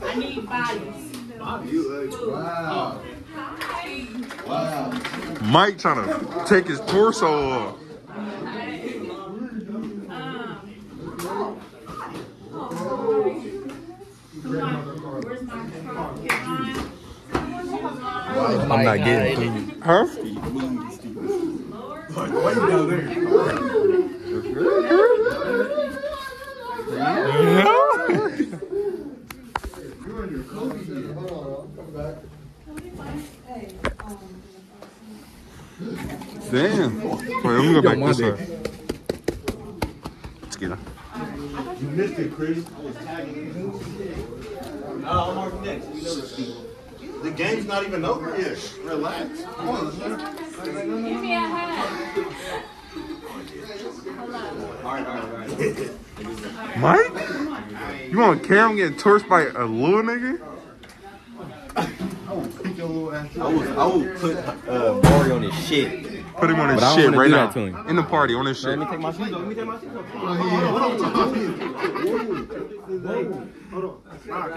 I need bodies. Bobby, you ugly. Wow. Mike trying to take his torso off. I'm not getting food. Huh? Damn. Wait, let me go back this way. Let's get him. You missed it, Chris. The game's not even over yet. Relax. Come on, let's go. Give me a hat. Mike? You want Cam getting torched by a little nigga? Pick your little ass I would, I would put uh, Mario on his shit. Put him on his But shit right now. that him. In the party, on his shit. Let me take my shoes off. Let me take my shoes off.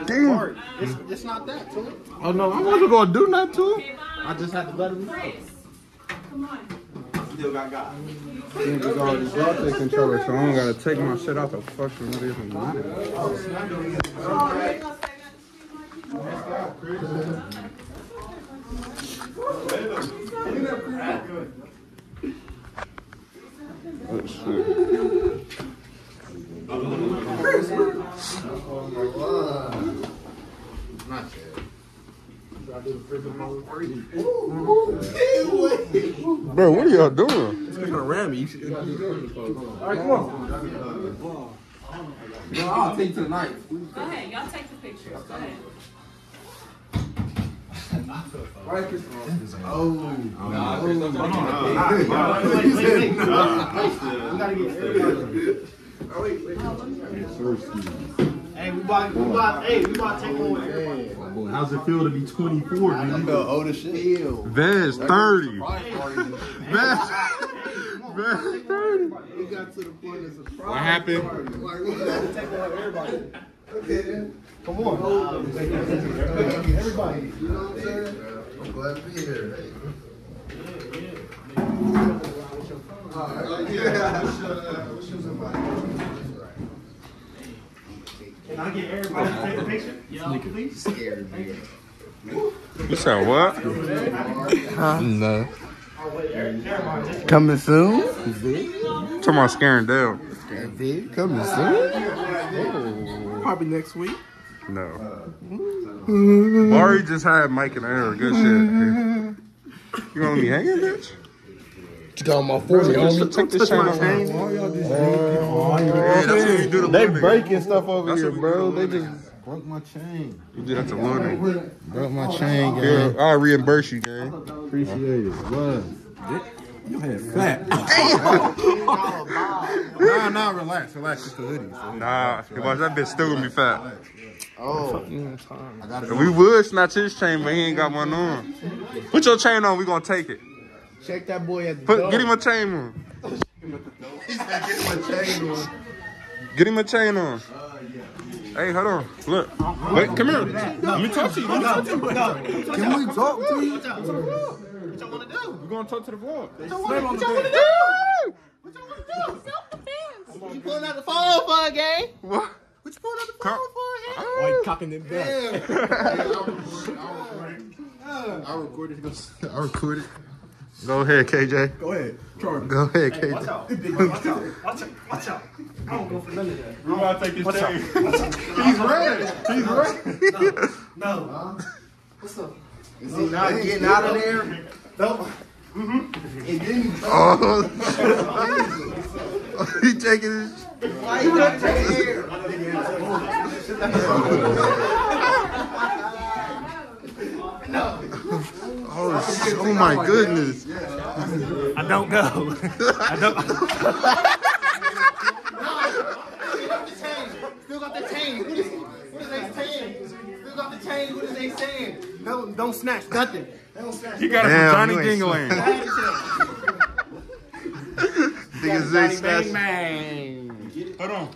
Damn. It's, it's not that, too. Oh no, I wasn't gonna do nothing to him. I just had to let him know. Come on. Still got God. Niggas already got the controller, so I don't gotta take my shit out the fucking what is it? Bro, what are y'all doing? He's gonna ram me. All right, come on. Bro, I'll take to the night. Go ahead. Y'all take the pictures. Go ahead. Hey, we about, we about, hey, we about to take one with everybody. How's it feel to be 24, I dude? feel old as shit. Vez 30. Vez, Vez 30. We got to the point of surprise. What happened? Like, we got to take one with everybody. Okay. Come on. Everybody. You know what I'm saying? I'm glad to be here. Hey. Alright, yeah. Can I get everybody to take a oh. picture? Yeah, please. Scared me. You said what? No. Oh, Coming soon? Talking about scaring Dale. Coming soon? Oh. Probably next week. No. Mm-hmm. Mari just had Mike and Aaron. Good shit. You want me hanging, bitch? You talking about 40, Just take this chain off. Yeah, that's you do to They little breaking stuff over here, bro. They just broke my chain. You do that to little nigga. Broke my chain, Yeah, gang. I'll reimburse you, gang. Appreciate it. What? Your head fat. Nah, nah, relax, relax. It's the hoodie. It's the hoodie. Nah, watch that bitch still gonna be fat. Oh, I got it. We would snatch his chain, but he ain't got one on. Put your chain on, we gonna take it. Check that boy at the Put, door. get him a chain on. He said, get my chain on. Get him a chain on. Hey, hold on. Look. Wait, come here. Let me talk to you. Let me talk to you. Can we talk to you? What y'all want to do? We're gonna talk to the vlog. What y'all want to do? What y'all want to do? What you pulling out the phone for, gang? What? What you pulling out the phone for, gang? White cocking them back. I recorded it. I recorded. Go ahead, KJ. Go ahead. Charlie. Go ahead, Watch KJ. out. Watch out. Watch out. Watch out. I don't go for none of that. We gotta take his Watch out. chain. Watch. He's red. He's red. No. What's up? Is he not getting out of there? No. Mm-hmm. And then Oh. he taking his. why he not taking air? Oh, sh- oh my goodness. I don't go. I don't. Still got the chain. What is, what is they saying? Still got the chain. What is they saying? Don't don't snatch nothing. Don't snatch. He got it from Johnny you ain't Dingling. Niggas say snatch. Bang. Hold on.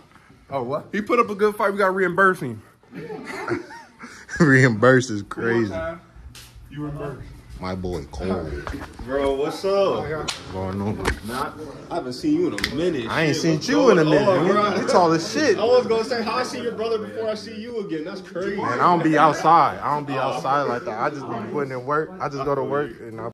Oh, what? He put up a good fight. We got to reimburse him. Reimburse is crazy. You reimburse. My boy Cole. Bro, what's up? Going on. I haven't seen you in a minute. I ain't Shit, seen you in a minute. Oh, man. bro. You tall as shit. I was gonna say how I see your brother before I see you again. That's crazy. Man, I don't be outside. I don't be oh, outside like that. I just be putting in work. I just go to work and I